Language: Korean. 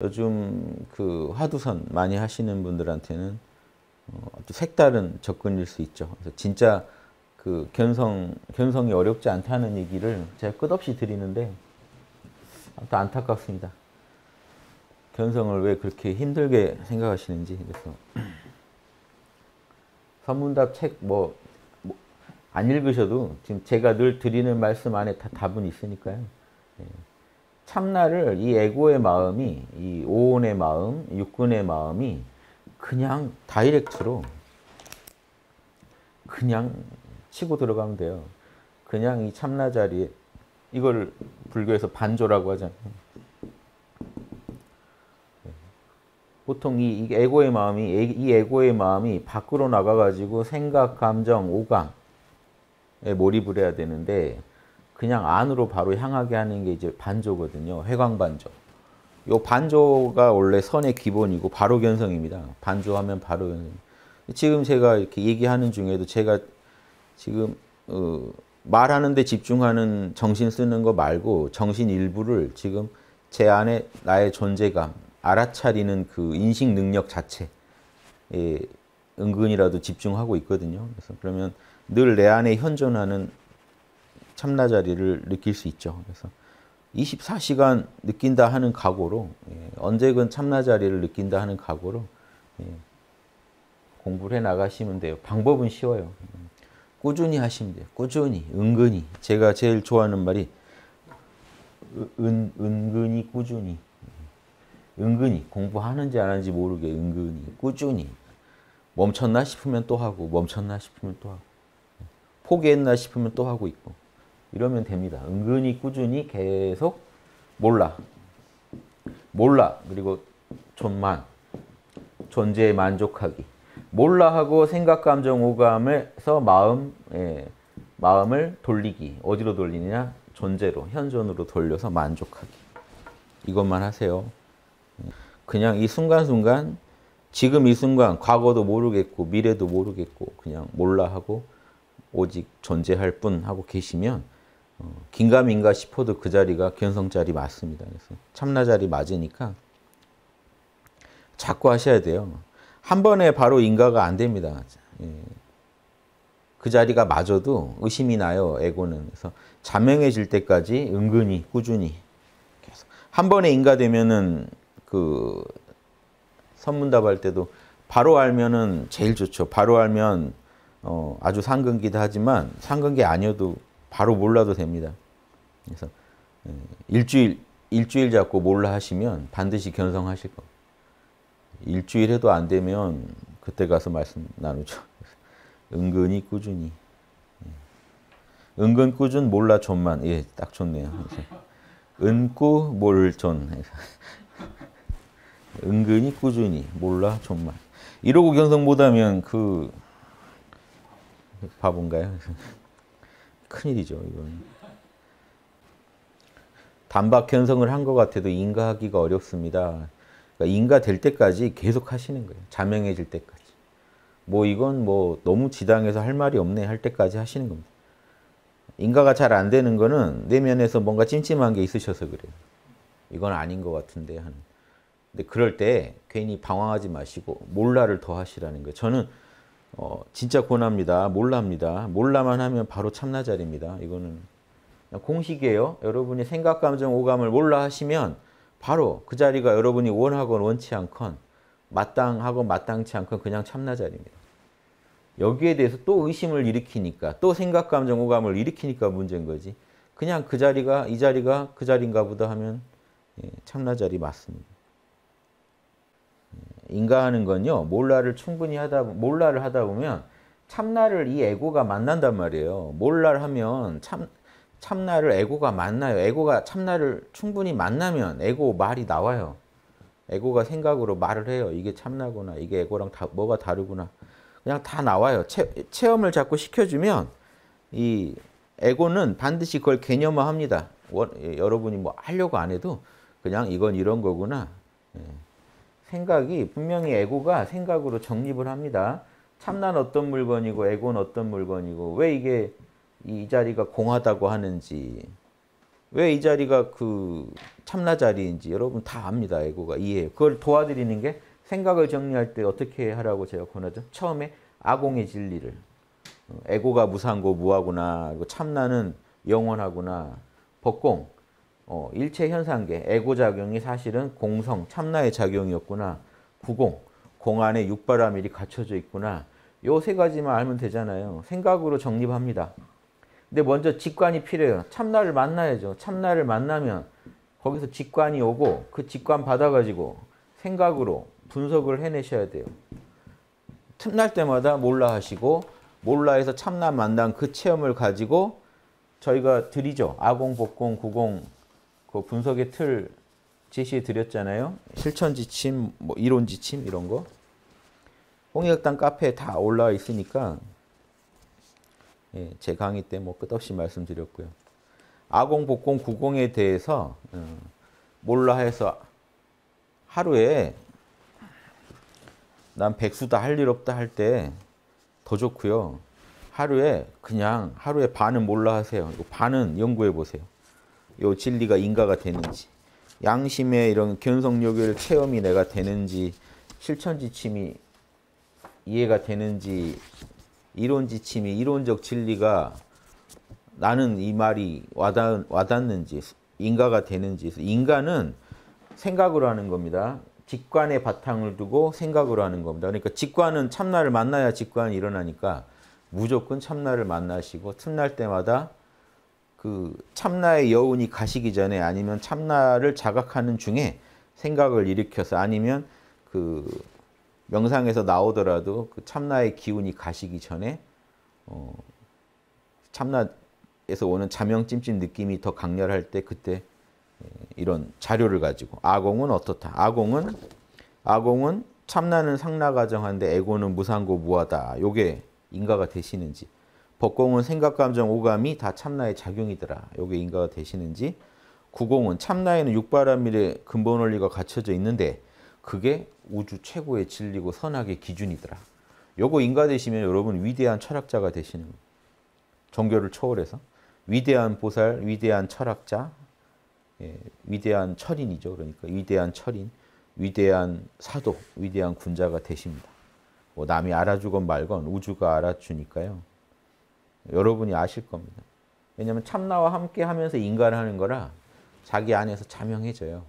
요즘 그 화두선 많이 하시는 분들한테는 어, 또 색다른 접근일 수 있죠. 그래서 진짜 그 견성 견성이 어렵지 않다는 얘기를 제가 끝없이 드리는데 또 안타깝습니다. 견성을 왜 그렇게 힘들게 생각하시는지 그래서 선문답 책뭐안 읽으셔도 지금 제가 늘 드리는 말씀 안에 다 답은 있으니까요. 예. 참나를 이 에고의 마음이 이 오온의 마음, 육근의 마음이 그냥 다이렉트로 그냥 치고 들어가면 돼요. 그냥 이 참나 자리에 이걸 불교에서 반조라고 하잖아요. 보통 이, 에고의 마음이 이 에고의 마음이 밖으로 나가 가지고 생각, 감정, 오감에 몰입을 해야 되는데 그냥 안으로 바로 향하게 하는 게 이제 반조거든요. 회광반조. 요 반조가 원래 선의 기본이고 바로 견성입니다. 반조하면 바로 견성. 지금 제가 이렇게 얘기하는 중에도 제가 지금 어, 말하는데 집중하는 정신 쓰는 거 말고 정신 일부를 지금 제 안에 나의 존재감, 알아차리는 그 인식 능력 자체에 은근이라도 집중하고 있거든요. 그래서 그러면 늘 내 안에 현존하는 참나 자리를 느낄 수 있죠. 그래서 24시간 느낀다 하는 각오로 예, 언제든 참나 자리를 느낀다 하는 각오로 예, 공부를 해 나가시면 돼요. 방법은 쉬워요. 꾸준히 하시면 돼요. 꾸준히, 은근히. 제가 제일 좋아하는 말이 은, 은근히, 꾸준히. 은근히 공부하는지 안 하는지 모르게 은근히, 꾸준히. 멈췄나 싶으면 또 하고, 멈췄나 싶으면 또 하고, 포기했나 싶으면 또 하고 있고. 이러면 됩니다. 은근히 꾸준히 계속 몰라. 몰라. 그리고 존만. 존재에 만족하기. 몰라 하고 생각, 감정, 오감에서 마음, 예, 마음을 돌리기. 어디로 돌리느냐? 존재로, 현존으로 돌려서 만족하기. 이것만 하세요. 그냥 이 순간순간, 지금 이 순간, 과거도 모르겠고, 미래도 모르겠고, 그냥 몰라 하고, 오직 존재할 뿐 하고 계시면, 어, 긴가민가 싶어도 그 자리가 견성 자리 맞습니다. 그래서 참나 자리 맞으니까 자꾸 하셔야 돼요. 한 번에 바로 인가가 안 됩니다. 예. 그 자리가 맞아도 의심이 나요. 에고는. 그래서 자명해질 때까지 은근히 꾸준히 계속 한 번에 인가되면은 그 선문답할 때도 바로 알면은 제일 좋죠. 바로 알면 어 아주 상근기도 하지만 상근기 아니어도 바로 몰라도 됩니다. 그래서 예, 일주일 일주일 잡고 몰라 하시면 반드시 견성하실 거. 일주일 해도 안 되면 그때 가서 말씀 나누죠. 은근히 꾸준히. 예. 은근 꾸준 몰라 존만. 예, 딱 좋네요. 은꾸 몰존. 은근히 꾸준히 몰라 존만. 이러고 견성 못하면 그 바본가요? 큰일이죠, 이건. 단박 견성을 한 것 같아도 인가하기가 어렵습니다. 그러니까 인가 될 때까지 계속 하시는 거예요. 자명해질 때까지. 뭐 이건 뭐 너무 지당해서 할 말이 없네 할 때까지 하시는 겁니다. 인가가 잘 안 되는 거는 내면에서 뭔가 찜찜한 게 있으셔서 그래요. 이건 아닌 것 같은데 하는. 근데 그럴 때 괜히 방황하지 마시고 몰라를 더 하시라는 거예요. 저는 어, 진짜 권합니다. 몰랍니다. 몰라만 하면 바로 참나자리입니다. 이거는 공식이에요. 여러분이 생각, 감정, 오감을 몰라 하시면 바로 그 자리가 여러분이 원하건 원치 않건 마땅하건 마땅치 않건 그냥 참나자리입니다. 여기에 대해서 또 의심을 일으키니까 또 생각, 감정, 오감을 일으키니까 문제인 거지. 그냥 그 자리가 이 자리가 그 자리인가 보다 하면 예, 참나 자리 맞습니다. 인가하는 건요. 몰라를 충분히 하다 몰라를 하다 보면 참나를 이 에고가 만난단 말이에요. 몰라를 하면 참 참나를 에고가 만나요. 에고가 참나를 충분히 만나면 에고 말이 나와요. 에고가 생각으로 말을 해요. 이게 참나구나. 이게 에고랑 다, 뭐가 다르구나. 그냥 다 나와요. 체, 체험을 자꾸 시켜주면 이 에고는 반드시 그걸 개념화합니다. 여러분이 뭐 하려고 안 해도 그냥 이건 이런 거구나. 예. 생각이 분명히 에고가 생각으로 정립을 합니다. 참난 어떤 물건이고 에고는 어떤 물건이고 왜 이게 이 자리가 공하다고 하는지 왜 이 자리가 그 참나 자리인지 여러분 다 압니다. 에고가 이해해요. 그걸 도와드리는 게 생각을 정리할 때 어떻게 하라고 제가 권하죠? 처음에 아공의 진리를 어, 에고가 무상고 무하구나. 참나는 영원하구나. 법공 어, 일체 현상계 에고 작용이 사실은 공성 참나의 작용이었구나. 구공 공 안에 육바라밀이 갖춰져 있구나. 요 세 가지만 알면 되잖아요. 생각으로 정립합니다. 근데 먼저 직관이 필요해요. 참나를 만나야죠. 참나를 만나면 거기서 직관이 오고 그 직관 받아가지고 생각으로 분석을 해내셔야 돼요. 틈날 때마다 몰라 하시고 몰라해서 참나 만난 그 체험을 가지고 저희가 드리죠. 아공, 복공, 구공 그 분석의 틀 제시해 드렸잖아요. 실천 지침, 뭐 이론 지침 이런 거. 홍익당 카페에 다 올라와 있으니까 예, 제 강의 때 뭐 끝없이 말씀드렸고요. 아공, 복공, 구공에 대해서 어, 몰라 해서 하루에 난 백수다 할 일 없다 할 때 더 좋고요. 하루에 그냥 하루에 반은 몰라 하세요. 반은 연구해 보세요. 요 진리가 인가가 되는지 양심의 이런 견성욕을 체험이 내가 되는지 실천 지침이 이해가 되는지 이론 지침이 이론적 진리가 나는 이 말이 와닿, 와닿는지 인가가 되는지 인가는 생각으로 하는 겁니다. 직관의 바탕을 두고 생각으로 하는 겁니다. 그러니까 직관은 참나를 만나야 직관이 일어나니까 무조건 참나를 만나시고 틈날 때마다 그 참나의 여운이 가시기 전에 아니면 참나를 자각하는 중에 생각을 일으켜서 아니면 그 명상에서 나오더라도 그 참나의 기운이 가시기 전에 어 참나에서 오는 자명 찜찜 느낌이 더 강렬할 때 그때 이런 자료를 가지고 아공은 어떻다. 아공은 아공은 참나는 상나가정한데 에고는 무상고 무하다. 요게 인가가 되시는지 법공은 생각, 감정, 오감이 다 참나의 작용이더라. 요게 인가가 되시는지 구공은 참나에는 육바라밀의 근본 원리가 갖춰져 있는데 그게 우주 최고의 진리고 선악의 기준이더라. 요거 인가 되시면 여러분 위대한 철학자가 되시는. 종교를 초월해서 위대한 보살, 위대한 철학자, 예, 위대한 철인이죠. 그러니까 위대한 철인, 위대한 사도, 위대한 군자가 되십니다. 뭐 남이 알아주건 말건 우주가 알아주니까요. 여러분이 아실 겁니다. 왜냐하면 참나와 함께 하면서 인간을 하는 거라 자기 안에서 자명해져요.